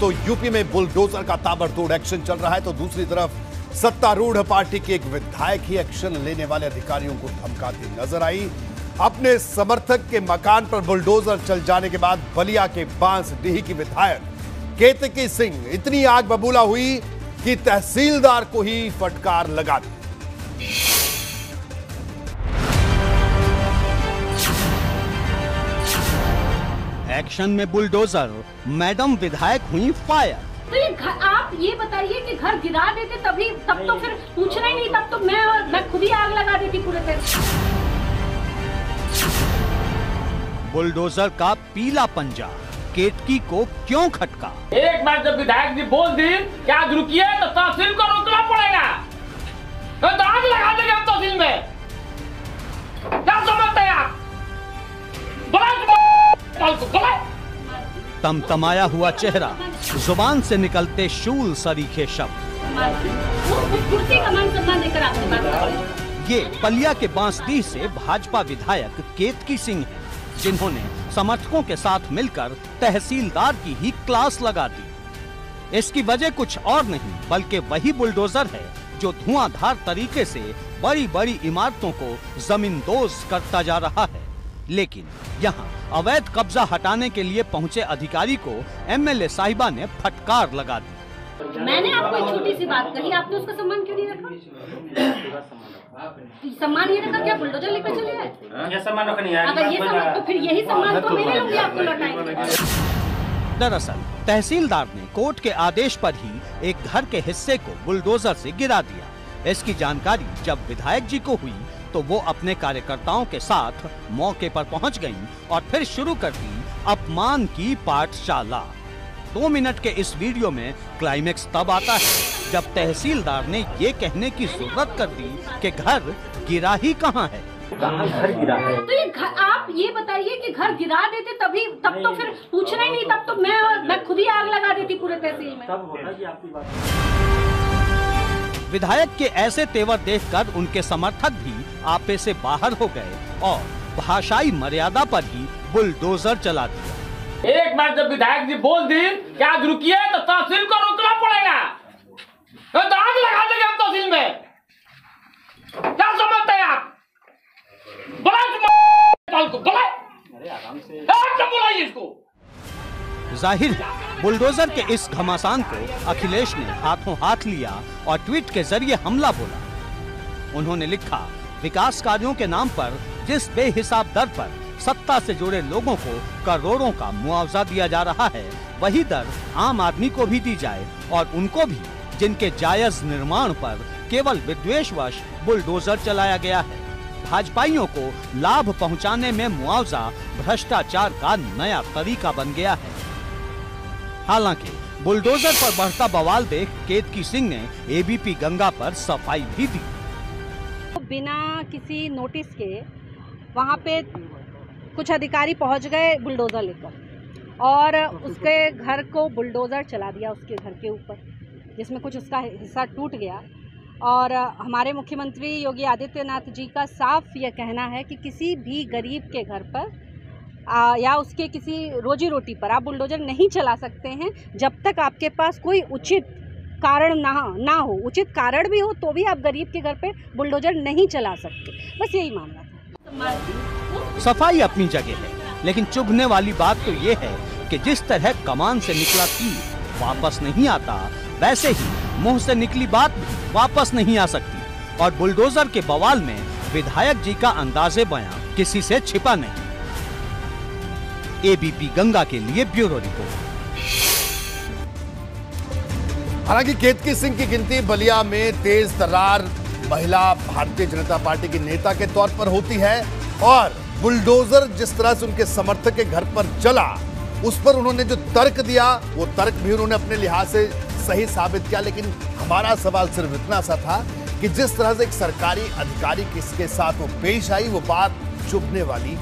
तो यूपी में बुलडोजर का ताबड़तोड़ एक्शन चल रहा है तो दूसरी तरफ़ सत्तारूढ़ पार्टी के एक विधायक ही एक्शन लेने वाले अधिकारियों को धमकाती नज़र आई। अपने समर्थक के मकान पर बुलडोजर चल जाने के बाद बलिया के बांसडीह की विधायक केतकी सिंह इतनी आग बबूला हुई कि तहसीलदार को ही फटकार लगा दी। एक्शन में बुलडोजर मैडम विधायक हुई फायर तो ये घर आप ये बताइए कि घर गिरा देते तभी तब तो फिर पूछना ही नहीं तब तो मैं मैं खुद ही आग लगा देती पूरे तरह बुलडोजर का पीला पंजा केटकी को क्यों खटका? एक बार जब विधायक जी बोल दी कि आज रुकिए तो तहसील को रोकना पड़ेगा। तो तो आग लगा देंगे हम तहसील में। तमतमाया हुआ चेहरा, ज़ुबान से निकलते शूल सरीखे शब्द। ये पलिया के बांसडीह से भाजपा विधायक केतकी सिंह हैं, जिन्होंने समर्थकों के साथ मिलकर तहसीलदार की ही क्लास लगा दी इसकी वजह कुछ और नहीं, बल्कि वही बुलडोजर है, जो धुआंधार तरीके से बड़ी बड़ी इमारतों को जमींदोज करता जा रहा है लेकिन यहाँ अवैध कब्जा हटाने के लिए पहुँचे अधिकारी को एमएलए साहिबा ने फटकार लगा दी। मैंने आपको एक छोटी सी बात कही आपने उसका सम्मान क्यों नहीं रखा? सम्मान ये रखा क्या बुलडोजर लेकर चले आए? सम्मान रखनी है अगर ये सम्मान तो फिर यही सम्मान तो मेरे लोग आपको लौटाएँगे। दरअसल तहसीलदार ने कोर्ट के आदेश पर ही एक घर के हिस्से को बुलडोजर से गिरा दिया। इसकी जानकारी जब विधायक जी को हुई तो वो अपने कार्यकर्ताओं के साथ मौके पर पहुँच गईं और फिर शुरू कर दी अपमान की पाठशाला। दो मिनट के इस वीडियो में क्लाइमेक्स तब आता है जब तहसीलदार ने ये कहने की ज़रूरत कर दी कि घर गिरा ही। कहाँ है घर गिरा है? तो ये घर आप ये बताइए कि घर गिरा देते तभी तब तो फिर पूछना ही नहीं तब तो मैं मैं खुद ही आग लगा देती पूरे तहसील में। विधायक के ऐसे तेवर देखकर उनके समर्थक भी आपे से बाहर हो गए और भाषाई मर्यादा पर ही बुलडोजर चला दिया। एक बार जब विधायक जी बोल दी कि आज रुकिए तो तहसील को रोकना पड़ेगा। तो आग लगा देंगे हम तहसील में। क्या समझते हैं आप? बोला कल को बोला एकदम बुलाइए इसको। ज़ाहिर है बुलडोजर के इस घमासान को अखिलेश ने हाथों हाथ लिया और ट्वीट के ज़रिए हमला बोला। उन्होंने लिखा, विकास कार्यों के नाम पर जिस बेहिसाब दर पर सत्ता से जुड़े लोगों को करोड़ों का मुआवजा दिया जा रहा है, वही दर आम आदमी को भी दी जाए और उनको भी, जिनके जायज़ निर्माण पर केवल विद्वेशवश बुलडोजर चलाया गया है। भाजपाइयों को लाभ पहुँचाने में मुआवजा, भ्रष्टाचार का नया तरीका बन गया है। हालाँकि, बुलडोजर पर बढ़ता बवाल देख केतकी सिंह ने एबीपी गंगा पर सफ़ाई भी दी। बिना किसी नोटिस के वहाँ पे कुछ अधिकारी पहुँच गए बुलडोज़र लेकर और उसके घर को बुलडोज़र चला दिया उसके घर के ऊपर, जिसमें कुछ उसका हिस्सा टूट गया। और हमारे मुख्यमंत्री योगी आदित्यनाथ जी का साफ़ यह कहना है कि किसी भी गरीब के घर पर आ, या उसके किसी रोजी रोटी पर आप बुलडोज़र नहीं चला सकते हैं जब तक आपके पास कोई उचित कारण ना ना हो उचित कारण भी हो तो भी आप गरीब के घर पे बुलडोज़र नहीं चला सकते। बस यही मामला था। सफ़ाई अपनी जगह है लेकिन चुभने वाली बात तो ये है कि जिस तरह कमान से निकला तीर वापस नहीं आता वैसे ही मुँह से निकली बात वापस नहीं आ सकती। और बुलडोजर के बवाल में विधायक जी का अंदाजे बयां किसी से छिपा नहीं। एबीपी गंगा के लिए ब्यूरो रिपोर्ट। हालाँकि केतकी सिंह की गिनती बलिया में तेज तरार महिला भारतीय जनता पार्टी की नेता के तौर पर होती है और बुलडोजर जिस तरह से उनके समर्थक के घर पर चला, उस पर उन्होंने जो तर्क दिया, वो तर्क भी उन्होंने अपने लिहाज से सही साबित किया, लेकिन हमारा सवाल सिर्फ़ इतना सा था कि जिस तरह से एक सरकारी अधिकारी किसके साथ वो पेश आई, वो बात चुभने वाली